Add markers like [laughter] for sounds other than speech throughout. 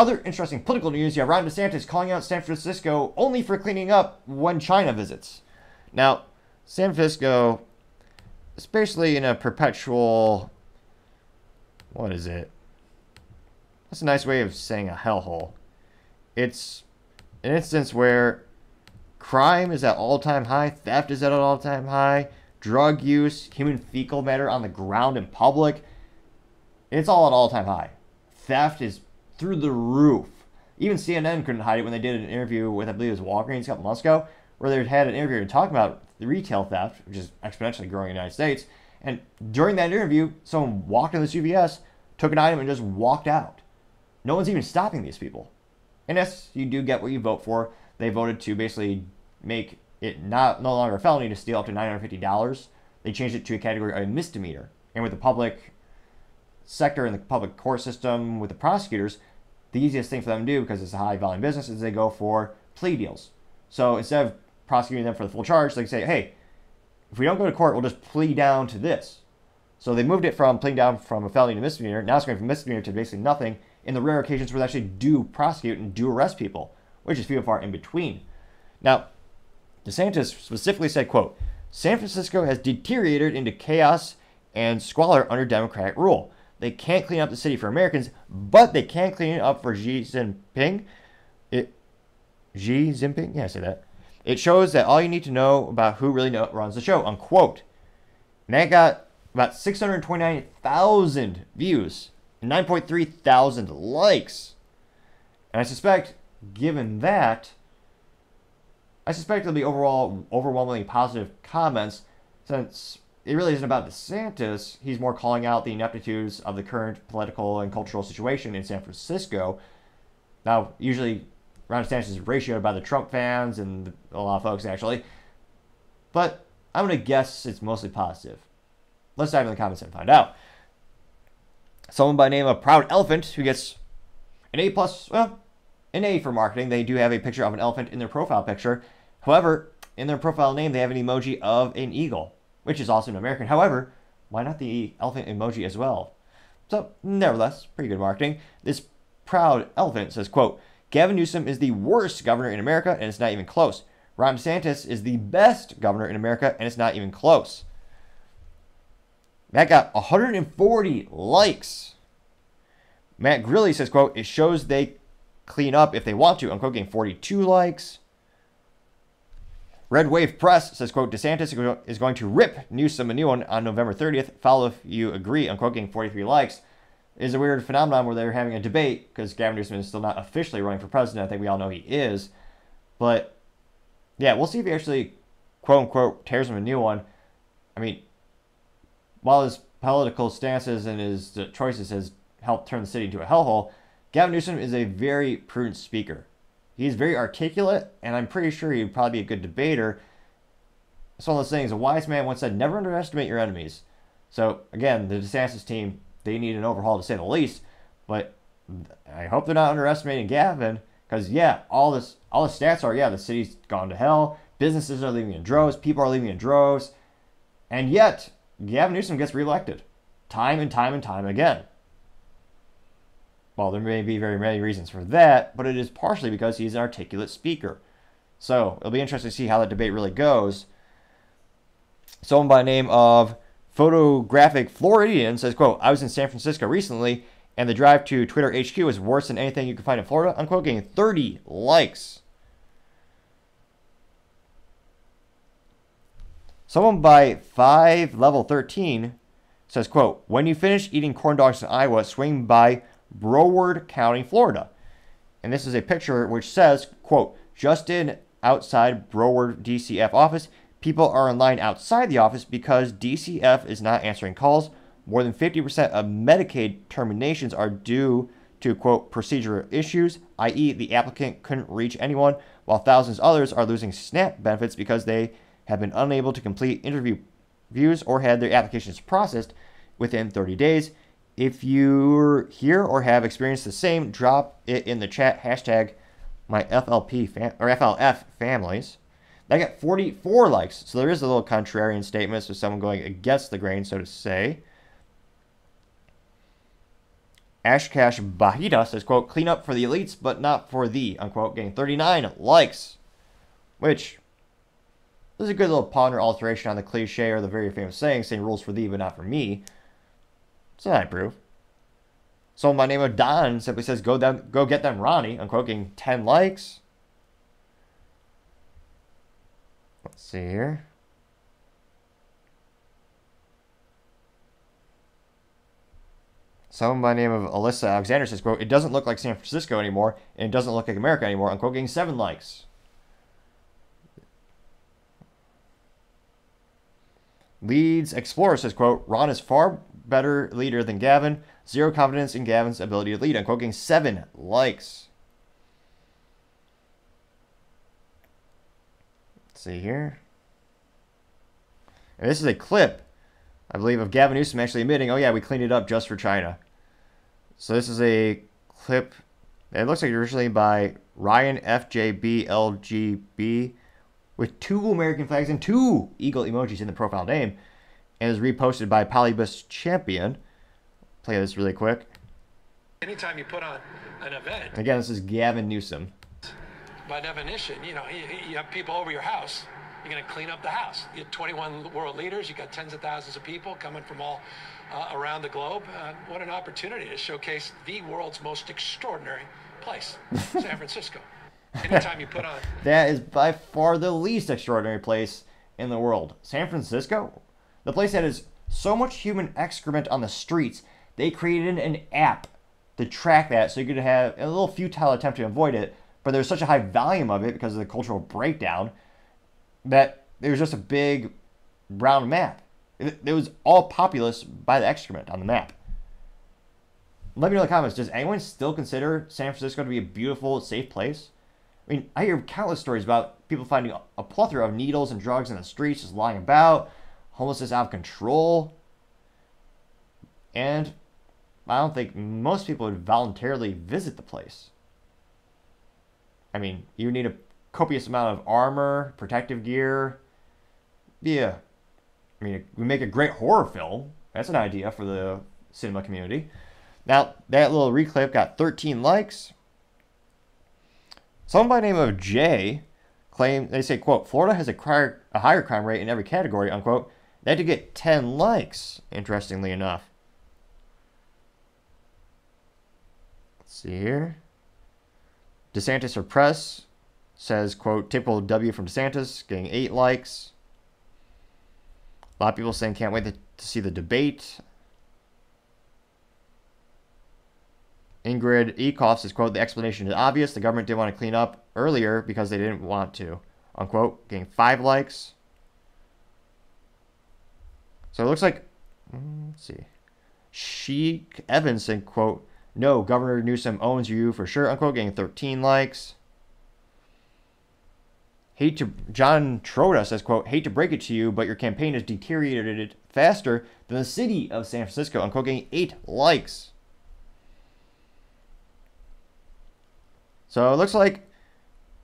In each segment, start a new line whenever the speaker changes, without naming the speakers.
other interesting political news, have Ron DeSantis calling out San Francisco only for cleaning up when China visits. Now, San Francisco is basically in a perpetual. What is it? That's a nice way of saying a hellhole. It's an instance where crime is at all time high, theft is at an all time high, drug use, human fecal matter on the ground in public. It's all at all time high. Theft is through the roof. Even CNN couldn't hide it when they did an interview with, I believe it was Walgreens a couple months ago, where they had an interview talking about the retail theft, which is exponentially growing in the United States. And during that interview, someone walked into the CVS, took an item, and just walked out. No one's even stopping these people. And yes, you do get what you vote for. They voted to basically make it not no longer a felony to steal up to $950. They changed it to a category of misdemeanor. And with the public sector and the public court system, with the prosecutors, the easiest thing for them to do, because it's a high volume business, is they go for plea deals. So instead of prosecuting them for the full charge, they say, hey, if we don't go to court, we'll just plea down to this. So they moved it from pleading down from a felony to misdemeanor. Now it's going from misdemeanor to basically nothing in the rare occasions where they actually do prosecute and do arrest people, which is few and far in between. Now, DeSantis specifically said, quote, San Francisco has deteriorated into chaos and squalor under Democratic rule. They can't clean up the city for Americans, but they can clean it up for Xi Jinping. It, Xi Jinping? Yeah, I say that. It shows that all you need to know about who really know, runs the show, unquote. And that got about 629,000 views and 9.3 thousand likes. And I suspect, given that, I suspect it'll be overall overwhelmingly positive comments since it really isn't about DeSantis. He's more calling out the ineptitudes of the current political and cultural situation in San Francisco. Now, usually Ron DeSantis is ratioed by the Trump fans and a lot of folks actually, but I'm gonna guess it's mostly positive. Let's dive in the comments and find out. Someone by the name of Proud Elephant who gets an A plus, well, an A for marketing. They do have a picture of an elephant in their profile picture. However, in their profile name, they have an emoji of an eagle which is also an American. However, why not the elephant emoji as well? So, nevertheless, pretty good marketing. This proud elephant says, quote, Gavin Newsom is the worst governor in America, and it's not even close. Ron DeSantis is the best governor in America, and it's not even close. That got 140 likes. Matt Grilly says, quote, it shows they clean up if they want to. Unquote, getting 42 likes. Red Wave Press says, quote, DeSantis is going to rip Newsom a new one on November 30th. Follow if you agree. Unquote, getting 43 likes. Is a weird phenomenon where they're having a debate because Gavin Newsom is still not officially running for president. I think we all know he is. But yeah, we'll see if he actually, quote unquote, tears him a new one. I mean, while his political stances and his choices has helped turn the city into a hellhole, Gavin Newsom is a very prudent speaker. He's very articulate, and I'm pretty sure he'd probably be a good debater. It's one of those things. A wise man once said, "Never underestimate your enemies." So again, the DeSantis team they need an overhaul to say the least. But I hope they're not underestimating Gavin, because yeah, all this all the stats are yeah, the city's gone to hell. Businesses are leaving in droves. People are leaving in droves, and yet Gavin Newsom gets reelected, time and time and time again. Well, there may be very many reasons for that, but it is partially because he's an articulate speaker. So it'll be interesting to see how that debate really goes. Someone by the name of Photographic Floridian says, quote, I was in San Francisco recently, and the drive to Twitter HQ is worse than anything you can find in Florida. Unquote, getting 30 likes. Someone by 5 level 13 says, quote, when you finish eating corn dogs in Iowa, swing by Broward County, Florida. And this is a picture which says, quote, just in outside Broward DCF office, people are in line outside the office because DCF is not answering calls. More than 50% of Medicaid terminations are due to, quote, procedural issues, i.e., the applicant couldn't reach anyone, while thousands others are losing SNAP benefits because they have been unable to complete interview views or had their applications processed within 30 days. If you're here or have experienced the same, drop it in the chat. Hashtag my FLP fam- or FLF families. That got 44 likes. So there is a little contrarian statement, so someone going against the grain, so to say. Ashkash Bahita says, quote, clean up for the elites, but not for thee, unquote, getting 39 likes. Which this is a good little ponder alteration on the cliche or the very famous saying, saying rules for thee, but not for me. So I approve. So my name of Don simply says, go them, go get them Ronnie, unquote, getting 10 likes. Let's see here. Someone by name of Alyssa Alexander says, quote, it doesn't look like San Francisco anymore, and it doesn't look like America anymore, unquote, getting seven likes. Leeds Explorer says, quote, Ron is far better leader than Gavin. Zero confidence in Gavin's ability to lead, unquote, seven likes. Let's see here. And this is a clip I believe, of Gavin Newsom actually admitting, oh, yeah, we cleaned it up just for China. So this is a clip. It looks like originally by Ryan FJBLGB with two American flags and two eagle emojis in the profile name and is reposted by Polybus Champion. Play this really quick.
Anytime you put on an event.
Again, this is Gavin Newsom.
By definition, you know, you, you have people over your house you're going to clean up the house. You have 21 world leaders. You've got tens of thousands of people coming from all uh, around the globe. Uh, what an opportunity to showcase the world's most extraordinary place, [laughs] San Francisco. Anytime you put on.
that is by far the least extraordinary place in the world. San Francisco? The place that has so much human excrement on the streets, they created an app to track that so you could have a little futile attempt to avoid it, but there's such a high volume of it because of the cultural breakdown that there was just a big brown map. It, it was all populous by the excrement on the map. Let me know in the comments. Does anyone still consider San Francisco to be a beautiful, safe place? I mean, I hear countless stories about people finding a plethora of needles and drugs in the streets, just lying about, homelessness out of control. And I don't think most people would voluntarily visit the place. I mean, you need a copious amount of armor, protective gear. Yeah, I mean, we make a great horror film. That's an idea for the cinema community. Now, that little reclip got 13 likes. Someone by the name of Jay claim they say, quote, Florida has a, a higher crime rate in every category, unquote. They had to get 10 likes, interestingly enough. Let's see here. DeSantis or press says, quote, typical W from DeSantis, getting eight likes. A lot of people saying can't wait to, see the debate. Ingrid Ekoff says, quote, the explanation is obvious. The government didn't want to clean up earlier because they didn't want to, unquote, getting five likes. So it looks like, mm, let's see. Sheik Evans said, quote, no, Governor Newsom owns you for sure, unquote, getting 13 likes. Hate to John Troda says, quote, hate to break it to you, but your campaign has deteriorated faster than the city of San Francisco. Unquote, getting eight likes. So it looks like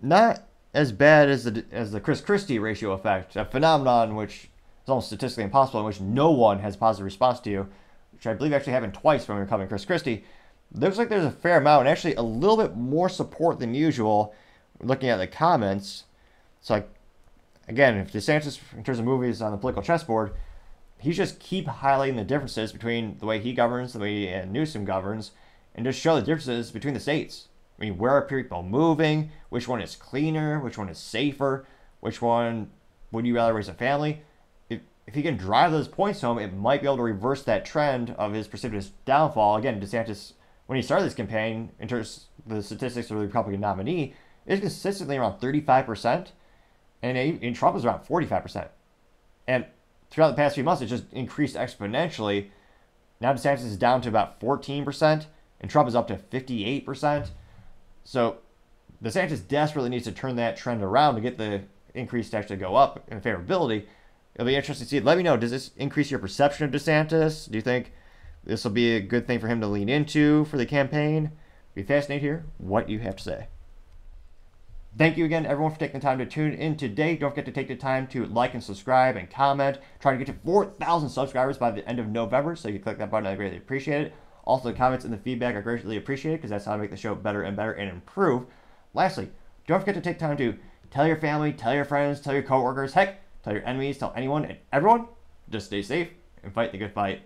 not as bad as the as the Chris Christie ratio effect, a phenomenon which is almost statistically impossible, in which no one has a positive response to you, which I believe actually happened twice when we were covering Chris Christie. Looks like there's a fair amount, and actually a little bit more support than usual. Looking at the comments, so, like, again, if DeSantis, in terms of movies on the political chessboard, he just keep highlighting the differences between the way he governs, the way Newsom governs, and just show the differences between the states. I mean, where are people moving? Which one is cleaner? Which one is safer? Which one would you rather raise a family? If, he can drive those points home, it might be able to reverse that trend of his precipitous downfall. Again, DeSantis, when he started this campaign, in terms of the statistics of the Republican nominee, is consistently around 35% and, and Trump is around 45%. And throughout the past few months, it just increased exponentially. Now DeSantis is down to about 14%, and Trump is up to 58%. So DeSantis desperately needs to turn that trend around to get the increase to actually go up in favorability it'll be interesting to see. Let me know. Does this increase your perception of DeSantis? Do you think this will be a good thing for him to lean into for the campaign? Be fascinated here. What you have to say. Thank you again, everyone, for taking the time to tune in today. Don't forget to take the time to like and subscribe and comment. Trying to get to 4,000 subscribers by the end of November, so you click that button, I greatly appreciate it. Also, the comments and the feedback are greatly appreciated because that's how I make the show better and better and improve. Lastly, don't forget to take time to tell your family, tell your friends, tell your coworkers, heck, Tell your enemies, tell anyone and everyone. Just stay safe and fight the good fight.